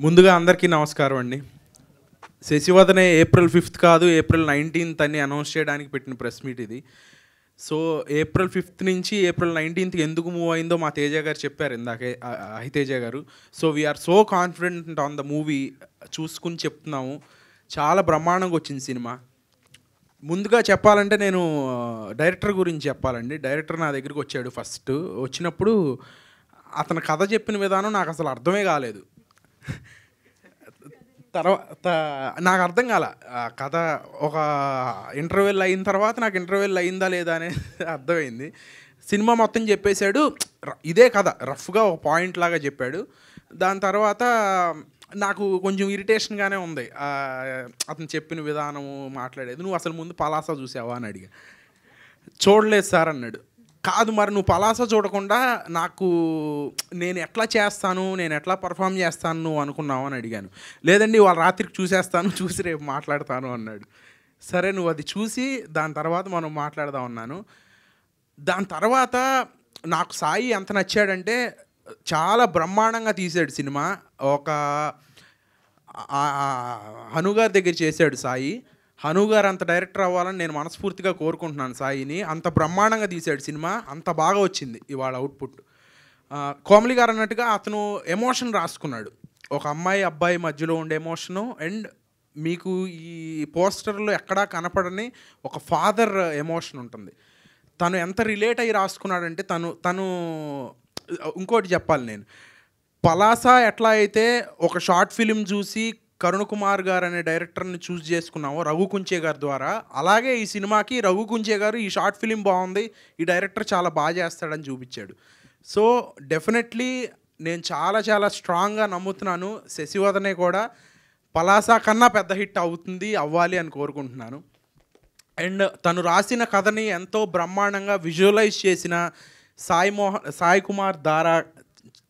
ముందుగా అందరికీ నమస్కారం అండి. శశివదనే ఏప్రిల్ ఫిఫ్త్ కాదు ఏప్రిల్ నైన్టీన్త్ అని అనౌన్స్ చేయడానికి పెట్టిన ప్రెస్ మీట్ ఇది. సో ఏప్రిల్ ఫిఫ్త్ నుంచి ఏప్రిల్ నైన్టీన్త్కి ఎందుకు మూవ్ అయిందో మా తేజ గారు చెప్పారు ఇందాకే అహితేజ గారు. So we are so confident on the movie చూసుకుని చెప్తున్నాము. చాలా బ్రహ్మాండంగా వచ్చింది సినిమా. ముందుగా చెప్పాలంటే నేను డైరెక్టర్ గురించి చెప్పాలండి. డైరెక్టర్ నా దగ్గరికి వచ్చాడు ఫస్ట్. వచ్చినప్పుడు అతను కథ చెప్పిన విధానం నాకు అసలు అర్థమే కాలేదు. తర్వాత నాకు అర్థం కాల. కథ ఒక ఇంటర్వెల్ అయిన తర్వాత నాకు ఇంటర్వెల్ అయిందా లేదా అనేది అర్థమైంది. సినిమా మొత్తం చెప్పేశాడు. ర- ఇదే కథ. రఫ్గా ఒక పాయింట్ లాగా చెప్పాడు. దాని తర్వాత నాకు కొంచెం ఇరిటేషన్గానే ఉంది. అతను చెప్పిన విధానము మాట్లాడేది. నువ్వు అసలు ముందు పలాసా చూసావా అని అడిగా. చూడలేదు సార్ అన్నాడు. కాదు మరి నువ్వు పలాస చూడకుండా నాకు నేను ఎట్లా చేస్తాను నేను ఎట్లా పర్ఫామ్ చేస్తాను నువ్వు అనుకున్నావు అని అడిగాను. లేదండి వాళ్ళ రాత్రికి చూసేస్తాను చూసి రేపు మాట్లాడతాను అన్నాడు. సరే నువ్వు అది చూసి దాని తర్వాత మనం మాట్లాడదాం అన్నాను. దాని తర్వాత నాకు సాయి ఎంత నచ్చాడంటే చాలా బ్రహ్మాండంగా తీసాడు సినిమా. ఒక హనుగారి దగ్గర చేశాడు సాయి. హను గారు అంత డైరెక్టర్ అవ్వాలని నేను మనస్ఫూర్తిగా కోరుకుంటున్నాను సాయిని. అంత బ్రహ్మాండంగా తీశాడు సినిమా. అంత బాగా వచ్చింది ఇవాళ అవుట్పుట్ కోమలి గారు అన్నట్టుగా అతను ఎమోషన్ రాసుకున్నాడు. ఒక అమ్మాయి అబ్బాయి మధ్యలో ఉండే ఎమోషను అండ్ మీకు ఈ పోస్టర్లో ఎక్కడా కనపడని ఒక ఫాదర్ ఎమోషన్ ఉంటుంది. తను ఎంత రిలేట్ అయ్యి రాసుకున్నాడంటే తను తను ఇంకోటి చెప్పాలి నేను. పలాస ఎట్లా అయితే ఒక షార్ట్ ఫిలిం చూసి కరుణ్ కుమార్ గారు అనే డైరెక్టర్ని చూస్ చేసుకున్నామో రఘు కుంచే గారి ద్వారా. అలాగే ఈ సినిమాకి రఘు కుంచే గారు ఈ షార్ట్ ఫిలిం బాగుంది ఈ డైరెక్టర్ చాలా బాగా చేస్తాడని చూపించాడు. సో డెఫినెట్లీ నేను చాలా చాలా స్ట్రాంగ్గా నమ్ముతున్నాను శశివదనే కూడా. పలాసా కన్నా పెద్ద హిట్ అవుతుంది అవ్వాలి అని కోరుకుంటున్నాను. అండ్ తను రాసిన కథని ఎంతో బ్రహ్మాండంగా విజువలైజ్ చేసిన సాయి మోహన్ సాయి కుమార్ దారా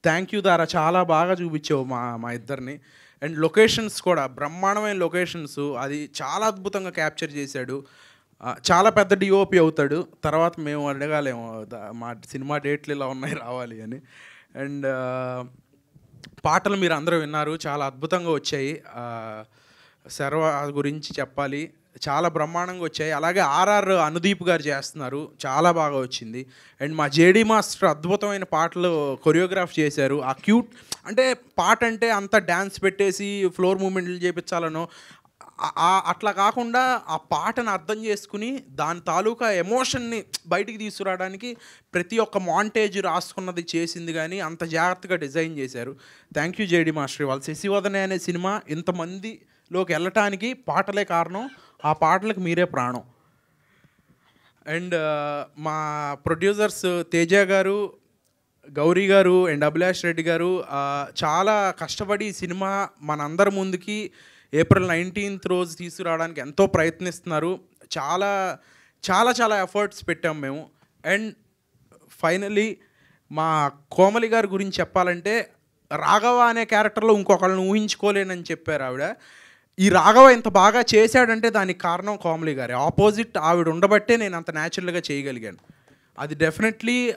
థ్యాంక్ యూ దారా చాలా బాగా చూపించావు మా మా ఇద్దరిని. అండ్ లొకేషన్స్ కూడా బ్రహ్మాండమైన లొకేషన్స్. అది చాలా అద్భుతంగా క్యాప్చర్ చేశాడు. చాలా పెద్ద డిఓపి అవుతాడు. తర్వాత మేము అడగాలేము మా సినిమా డేట్లు ఇలా ఉన్నాయి రావాలి అని. అండ్ పాటలు మీరు అందరూ విన్నారు. చాలా అద్భుతంగా వచ్చాయి. సర్వ శర్వ గురించి చెప్పాలి. చాలా బ్రహ్మాండంగా వచ్చాయి. అలాగే ఆర్ఆర్ అనుదీప్ గారు చేస్తున్నారు. చాలా బాగా వచ్చింది. అండ్ మా జేడీ మాస్టర్ అద్భుతమైన పాటలు కొరియోగ్రాఫ్ చేశారు. ఆ క్యూట్ అంటే పాట అంటే అంత డ్యాన్స్ పెట్టేసి ఫ్లోర్ మూమెంట్లు చేపించాలనో అట్లా కాకుండా ఆ పాటను అర్థం చేసుకుని దాని తాలూకా ఎమోషన్ని బయటికి తీసుకురావడానికి ప్రతి ఒక్క మాంటేజ్ రాసుకున్నది చేసింది కానీ అంత జాగ్రత్తగా డిజైన్ చేశారు. Thank you JD master. వాళ్ళు శశివదనే అనే సినిమా ఇంతమందిలోకి వెళ్ళటానికి పాటలే కారణం. ఆ పాటలకు మీరే ప్రాణం. అండ్ మా ప్రొడ్యూసర్స్ తేజ గారు గౌరీ గారు అండ్ అభిలాష్ రెడ్డి గారు చాలా కష్టపడి ఈ సినిమా మనందరి ముందుకి ఏప్రిల్ నైన్టీన్త్ రోజు తీసుకురావడానికి ఎంతో ప్రయత్నిస్తున్నారు. చాలా చాలా చాలా ఎఫర్ట్స్ పెట్టాం మేము. అండ్ ఫైనలీ మా కోమలి గారి గురించి చెప్పాలంటే రాఘవ అనే క్యారెక్టర్లో ఇంకొకళ్ళని ఊహించుకోలేనని చెప్పారు ఆవిడ. ఈ రాఘవ ఇంత బాగా చేశాడంటే దానికి కారణం కోమలి గారే. ఆపోజిట్ ఆవిడ ఉండబట్టే నేను అంత న్యాచురల్గా చేయగలిగాను. అది డెఫినెట్లీ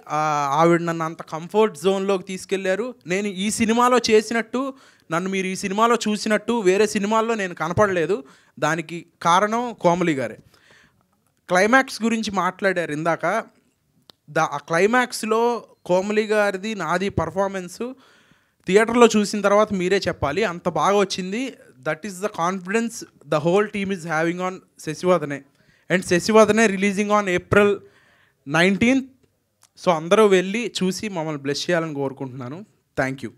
ఆవిడ నన్ను అంత కంఫర్ట్ జోన్లోకి తీసుకెళ్ళారు. నేను ఈ సినిమాలో చేసినట్టు నన్ను మీరు ఈ సినిమాలో చూసినట్టు వేరే సినిమాల్లో నేను కనపడలేదు. దానికి కారణం కోమలి గారే. క్లైమాక్స్ గురించి మాట్లాడారు ఇందాక. దా ఆ క్లైమాక్స్లో కోమలి గారిది నాది పర్ఫార్మెన్సు థియేటర్లో చూసిన తర్వాత మీరే చెప్పాలి. అంత బాగా వచ్చింది. That is the confidence the whole team is having on Sasivadane and Sasivadane releasing on April nineteenth so అందరూ వెళ్ళి చూసి మమ్మల్ని బ్లెస్ చేయాలని కోరుకుంటున్నాను. Thank you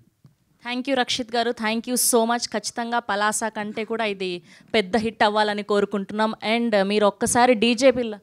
thank you Rakshit గారు. థ్యాంక్ యూ సో మచ్ ఖచ్చితంగా పలాసా కంటే కూడా ఇది పెద్ద హిట్ అవ్వాలని కోరుకుంటున్నాం. అండ్ మీరు ఒక్కసారి డీజే పిల్ల